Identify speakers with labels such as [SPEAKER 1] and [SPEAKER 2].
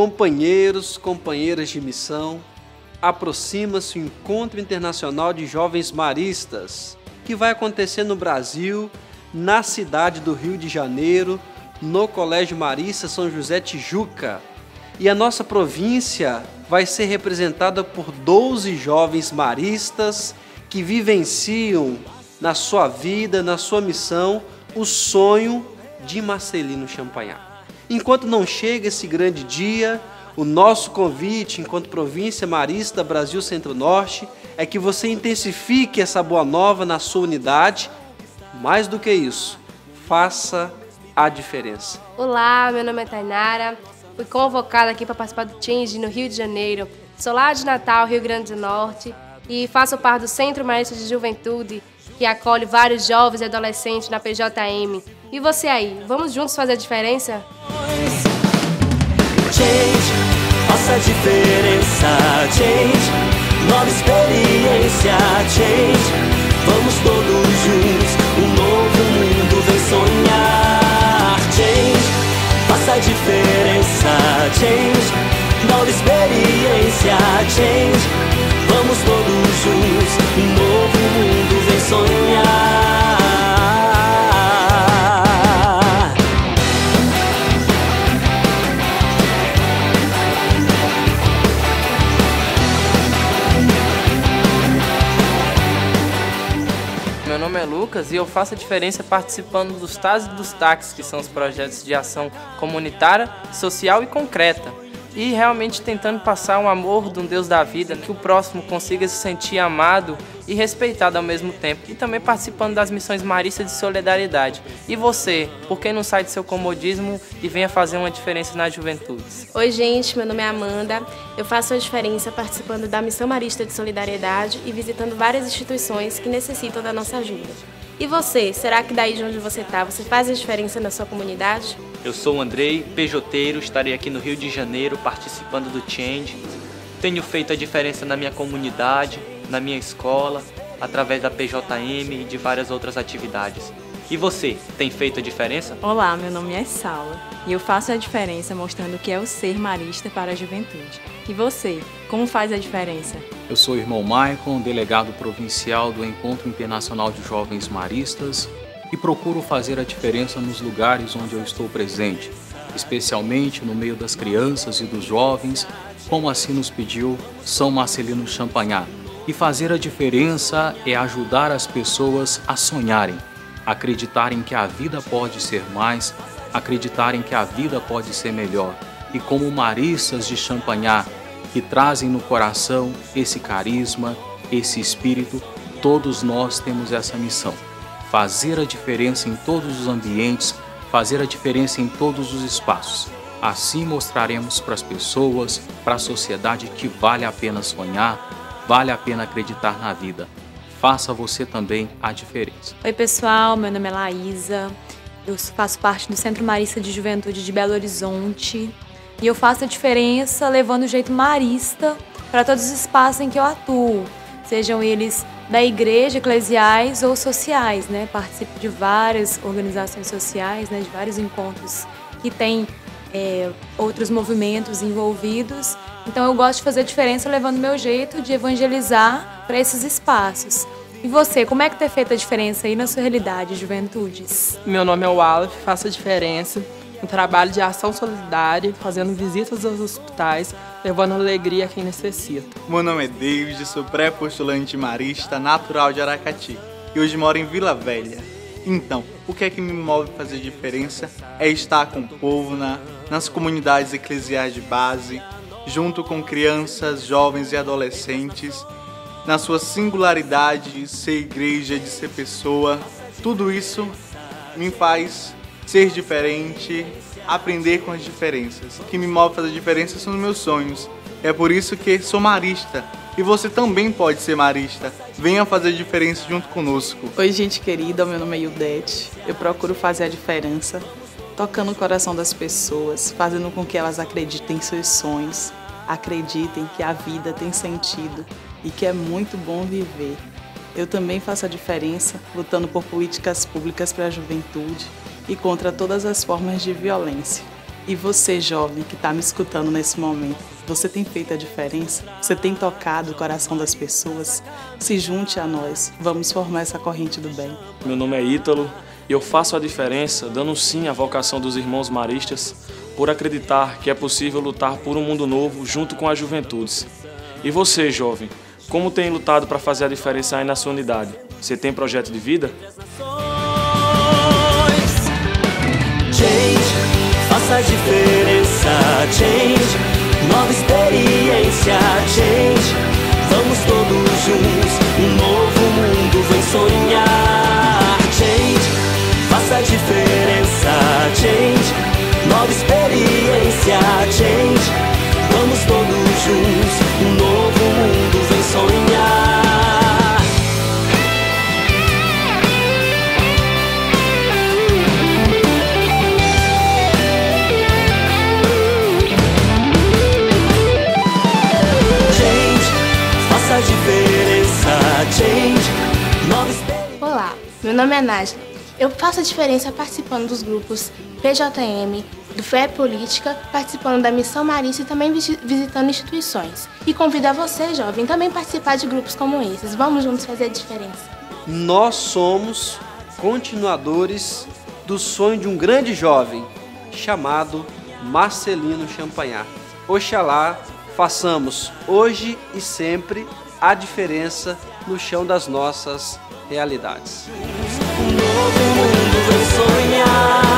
[SPEAKER 1] Companheiros, companheiras de missão, aproxima-se o Encontro Internacional de Jovens Maristas, que vai acontecer no Brasil, na cidade do Rio de Janeiro, no Colégio Marista São José Tijuca. E a nossa província vai ser representada por 12 jovens maristas que vivenciam na sua vida, na sua missão, o sonho de Marcelino Champagnat. Enquanto não chega esse grande dia, o nosso convite, enquanto província marista Brasil Centro-Norte, é que você intensifique essa boa nova na sua unidade. Mais do que isso, faça a diferença.
[SPEAKER 2] Olá, meu nome é Tainara. Fui convocada aqui para participar do Change no Rio de Janeiro. Sou lá de Natal, Rio Grande do Norte, e faço parte do Centro Marista de Juventude, que acolhe vários jovens e adolescentes na PJM. E você aí, vamos juntos fazer a diferença?
[SPEAKER 3] Change, faça a diferença. Change, nova experiência. Change, vamos todos juntos. Um novo mundo vem sonhar. Change, faça a diferença.
[SPEAKER 4] É Lucas e eu faço a diferença participando dos TAS e dos TACs, que são os projetos de ação comunitária, social e concreta. E realmente tentando passar um amor de um Deus da vida, que o próximo consiga se sentir amado e respeitado ao mesmo tempo. E também participando das missões maristas de solidariedade. E você, por que não sai do seu comodismo e venha fazer uma diferença nas juventudes?
[SPEAKER 5] Oi, gente, meu nome é Amanda. Eu faço a diferença participando da Missão Marista de Solidariedade e visitando várias instituições que necessitam da nossa ajuda. E você, será que daí de onde você está, você faz a diferença na sua comunidade?
[SPEAKER 6] Eu sou o Andrei, pejoteiro, estarei aqui no Rio de Janeiro participando do Change. Tenho feito a diferença na minha comunidade, na minha escola, através da PJM e de várias outras atividades. E você, tem feito a diferença?
[SPEAKER 7] Olá, meu nome é Saula e eu faço a diferença mostrando o que é o ser marista para a juventude. E você, como faz a diferença?
[SPEAKER 8] Eu sou o irmão Maicon, delegado provincial do Encontro Internacional de Jovens Maristas e procuro fazer a diferença nos lugares onde eu estou presente, especialmente no meio das crianças e dos jovens, como assim nos pediu São Marcelino Champagnat. E fazer a diferença é ajudar as pessoas a sonharem acreditarem que a vida pode ser mais, acreditarem que a vida pode ser melhor. E como maristas de Champagnat, que trazem no coração esse carisma, esse espírito, todos nós temos essa missão. Fazer a diferença em todos os ambientes, fazer a diferença em todos os espaços. Assim mostraremos para as pessoas, para a sociedade que vale a pena sonhar, vale a pena acreditar na vida faça você também a diferença.
[SPEAKER 9] Oi, pessoal, meu nome é Laísa, eu faço parte do Centro Marista de Juventude de Belo Horizonte e eu faço a diferença levando o jeito marista para todos os espaços em que eu atuo, sejam eles da igreja, eclesiais ou sociais, né? Participo de várias organizações sociais, né? de vários encontros que têm é, outros movimentos envolvidos. Então eu gosto de fazer diferença levando meu jeito de evangelizar para esses espaços. E você, como é que tem feito a diferença aí na sua realidade, juventudes?
[SPEAKER 10] Meu nome é Wallace, faço a diferença no trabalho de ação solidária, fazendo visitas aos hospitais, levando alegria a quem necessita.
[SPEAKER 11] Meu nome é David, sou pré-postulante marista natural de Aracati e hoje moro em Vila Velha. Então, o que é que me move a fazer diferença é estar com o povo na, nas comunidades eclesiais de base, junto com crianças, jovens e adolescentes, na sua singularidade de ser igreja, de ser pessoa. Tudo isso me faz ser diferente, aprender com as diferenças. O que me move a fazer diferença são os meus sonhos. É por isso que sou marista. E você também pode ser marista. Venha fazer diferença junto conosco.
[SPEAKER 12] Oi, gente querida, meu nome é Yudete. Eu procuro fazer a diferença, tocando o coração das pessoas, fazendo com que elas acreditem em seus sonhos, acreditem que a vida tem sentido e que é muito bom viver. Eu também faço a diferença lutando por políticas públicas para a juventude e contra todas as formas de violência. E você, jovem, que está me escutando nesse momento, você tem feito a diferença? Você tem tocado o coração das pessoas? Se junte a nós, vamos formar essa corrente do bem.
[SPEAKER 13] Meu nome é Ítalo e eu faço a diferença dando sim à vocação dos irmãos maristas por acreditar que é possível lutar por um mundo novo junto com as juventudes. E você, jovem, como tem lutado para fazer a diferença aí na sua unidade? Você tem projeto de vida?
[SPEAKER 3] Faça diferença. Change, nova experiência. Change, vamos todos juntos. Change, vamos todos juntos. Um novo mundo vem sonhar. Change, faça a diferença. Change, experiência.
[SPEAKER 5] Olá, meu nome é Nádia. Eu faço a diferença participando dos grupos PJM, do Fé Política, participando da Missão Marista e também visi- visitando instituições. E convido a você, jovem, também participar de grupos como esses. Vamos juntos fazer a diferença.
[SPEAKER 1] Nós somos continuadores do sonho de um grande jovem chamado Marcelino Champagnat. Oxalá façamos hoje e sempre a diferença no chão das nossas realidades.
[SPEAKER 3] Um novo mundo vem sonhar.